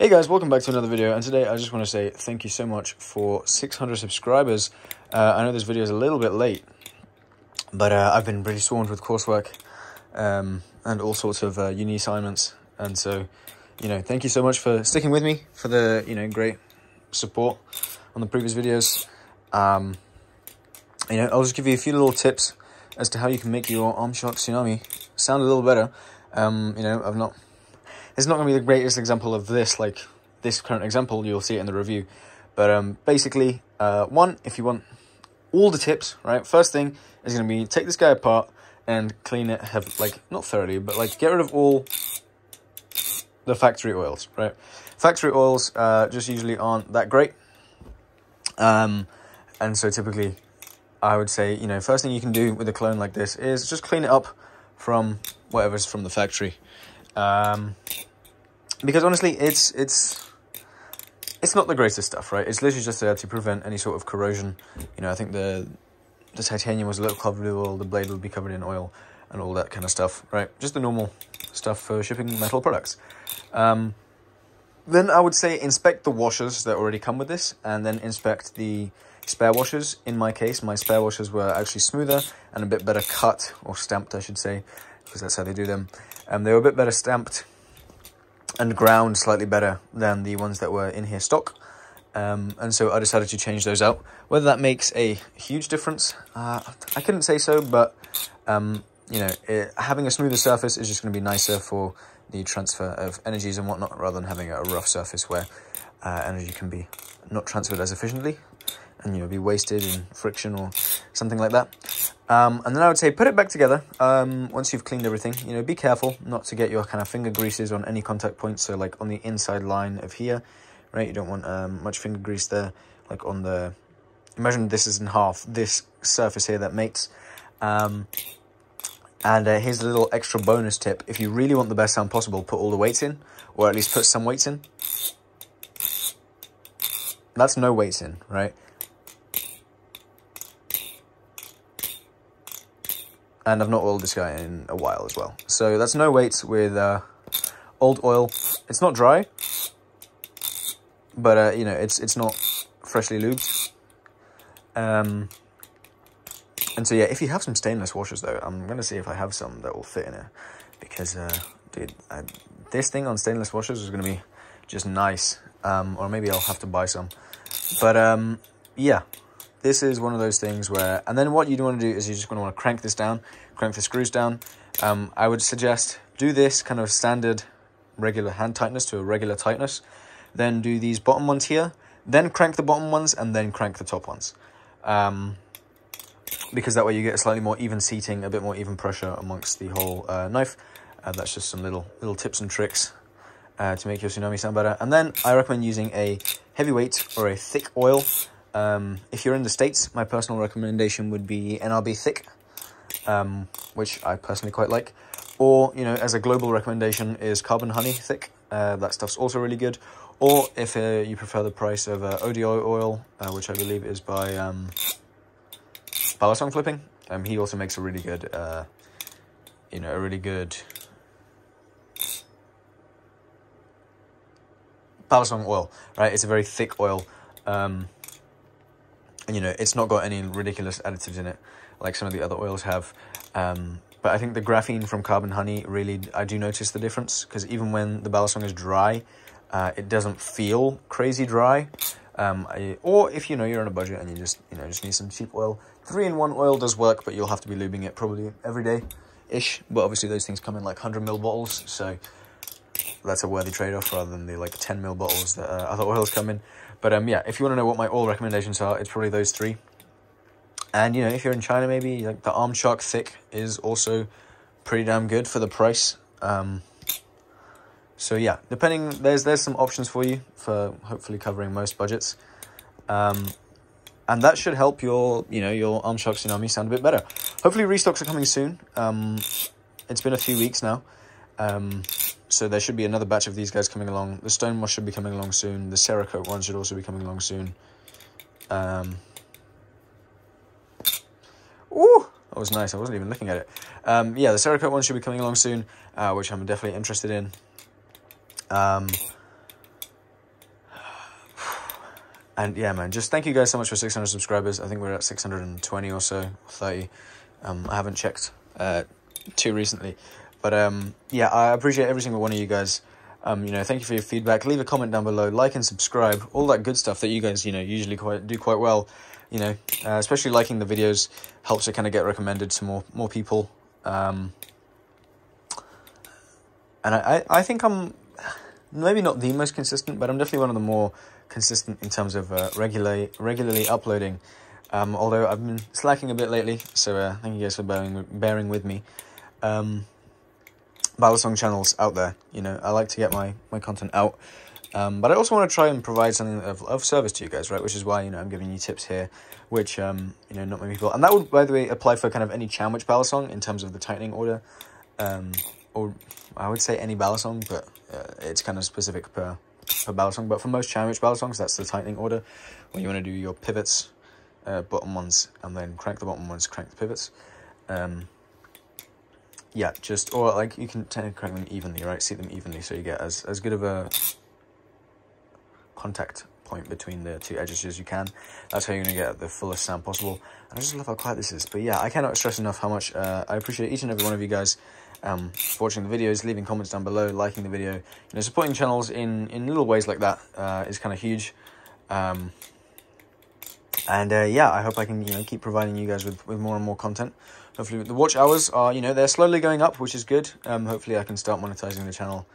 Hey guys, welcome back to another video, and today I just want to say thank you so much for 600 subscribers. Uh, I know this video is a little bit late, but uh, I've been pretty swamped with coursework um, and all sorts of uh, uni assignments, and so, you know, thank you so much for sticking with me for the, you know, great support on the previous videos. Um, you know, I'll just give you a few little tips as to how you can make your Armshock Tsunami sound a little better. Um, you know, I've not it's not going to be the greatest example of this, like this current example, you'll see it in the review. But um, basically, uh, one, if you want all the tips, right, first thing is going to be take this guy apart and clean it, have like, not thoroughly, but like get rid of all the factory oils, right? Factory oils uh, just usually aren't that great. Um, and so typically, I would say, you know, first thing you can do with a clone like this is just clean it up from whatever's from the factory. Um, because honestly, it's it's it's not the greatest stuff, right? It's literally just there to prevent any sort of corrosion. You know, I think the the titanium was a little covered with oil, the blade would be covered in oil, and all that kind of stuff, right? Just the normal stuff for shipping metal products. Um, then I would say inspect the washers that already come with this, and then inspect the spare washers. In my case, my spare washers were actually smoother and a bit better cut, or stamped, I should say, because that's how they do them. Um, they were a bit better stamped and ground slightly better than the ones that were in here stock. Um, and so I decided to change those out. Whether that makes a huge difference, uh, I couldn't say so, but um, you know, it, having a smoother surface is just going to be nicer for the transfer of energies and whatnot, rather than having a rough surface where uh, energy can be not transferred as efficiently and you know be wasted in friction or something like that. Um, and then I would say put it back together um, once you've cleaned everything. You know, be careful not to get your kind of finger greases on any contact points. So like on the inside line of here, right? You don't want um, much finger grease there. Like on the, imagine this is in half, this surface here that mates. Um, and uh, here's a little extra bonus tip. If you really want the best sound possible, put all the weights in, or at least put some weights in. That's no weights in, right? And I've not oiled this guy in a while as well. So that's no weights with uh, old oil. It's not dry, but uh, you know it's it's not freshly lubed. Um, and so yeah, if you have some stainless washers though, I'm gonna see if I have some that will fit in it, because uh, dude, I, this thing on stainless washers is gonna be just nice. Um, or maybe I'll have to buy some. But um, yeah, this is one of those things where, and then what you want to do is you're just going to want to crank this down, crank the screws down. Um, I would suggest do this kind of standard regular hand tightness to a regular tightness. Then do these bottom ones here, then crank the bottom ones, and then crank the top ones. Um, because that way you get a slightly more even seating, a bit more even pressure amongst the whole uh, knife. Uh, that's just some little little tips and tricks uh, to make your tsunami sound better. And then I recommend using a heavyweight or a thick oil. Um, if you're in the States, my personal recommendation would be NRB Thick, um, which I personally quite like. Or, you know, as a global recommendation is Carbon Honey Thick. Uh, that stuff's also really good. Or if uh, you prefer the price of uh, ODI oil, uh, which I believe is by um, Balisong Flipping, um, he also makes a really good, uh, you know, a really good Balisong oil, right? It's a very thick oil. Um, you know it's not got any ridiculous additives in it like some of the other oils have. Um, but I think the graphene from Carbon Honey really I do notice the difference because even when the Balisong is dry uh, it doesn't feel crazy dry. Um, I, or if you know you're on a budget and you just you know just need some cheap oil three in one oil does work but you'll have to be lubing it probably every day ish but obviously those things come in like 100 ml bottles so that's a worthy trade-off rather than the like 10 mil bottles that uh, other oils come in but um, yeah, if you want to know what my oil recommendations are, it's probably those three. And you know, if you're in China, maybe like the Armshock Thick is also pretty damn good for the price. Um, so yeah, depending, there's there's some options for you for hopefully covering most budgets. Um, and that should help your, you know, your Armshock Tsunami sound a bit better. Hopefully restocks are coming soon. Um, it's been a few weeks now. Um, so there should be another batch of these guys coming along. The stone Stonewash should be coming along soon. The Cerakote one should also be coming along soon. Um, ooh, that was nice. I wasn't even looking at it. Um, yeah, the Cerakote one should be coming along soon, uh, which I'm definitely interested in. Um, and yeah, man, just thank you guys so much for 600 subscribers. I think we're at 620 or so, 30. Um, I haven't checked uh, too recently. But um, yeah, I appreciate every single one of you guys. Um, you know, thank you for your feedback. Leave a comment down below, like and subscribe, all that good stuff that you guys, you know, usually quite do quite well. You know, uh, especially liking the videos helps it kind of get recommended to more more people. Um, and I, I, I think I'm maybe not the most consistent, but I'm definitely one of the more consistent in terms of uh, regularly regularly uploading. Um, although I've been slacking a bit lately, so uh, thank you guys for bearing bearing with me. Um, Balisong channels out there. You know, I like to get my, my content out. Um, but I also want to try and provide something of, of service to you guys, right? Which is why, you know, I'm giving you tips here, which, um, you know, not many people... And that would, by the way, apply for kind of any Chan Balisong in terms of the tightening order. Um, or I would say any Balisong, but uh, it's kind of specific per, per Balisong. But for most Chan Balisongs, that's the tightening order. When you want to do your pivots, uh, bottom ones, and then crank the bottom ones, crank the pivots. Um, yeah, just, or like you can tend to crank them evenly, right? Seat them evenly so you get as, as good of a contact point between the two edges as you can. That's how you're going to get the fullest sound possible. And I just love how quiet this is. But yeah, I cannot stress enough how much uh, I appreciate each and every one of you guys um, watching the videos, leaving comments down below, liking the video. You know, supporting channels in, in little ways like that uh, is kind of huge. Um, and uh, yeah, I hope I can you know keep providing you guys with, with more and more content. Hopefully, the watch hours are you know they're slowly going up, which is good. Um, hopefully, I can start monetizing the channel.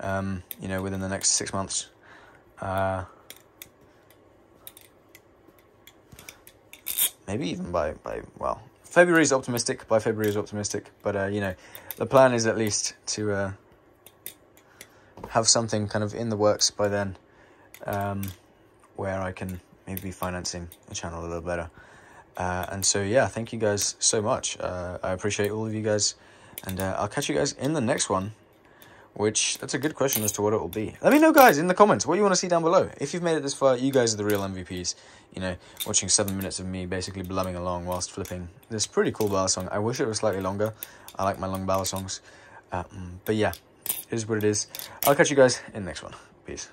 Um, you know, within the next six months. Uh, maybe even by by well, February is optimistic. By February is optimistic, but uh, you know, the plan is at least to uh, have something kind of in the works by then, um, where I can maybe be financing the channel a little better. Uh, and so, yeah, thank you guys so much. Uh, I appreciate all of you guys. And uh, I'll catch you guys in the next one, which that's a good question as to what it will be. Let me know, guys, in the comments what you want to see down below. If you've made it this far, you guys are the real MVPs. You know, watching seven minutes of me basically blubbing along whilst flipping this pretty cool Balisong. I wish it was slightly longer. I like my long Balisongs. Um, but yeah, it is what it is. I'll catch you guys in the next one. Peace.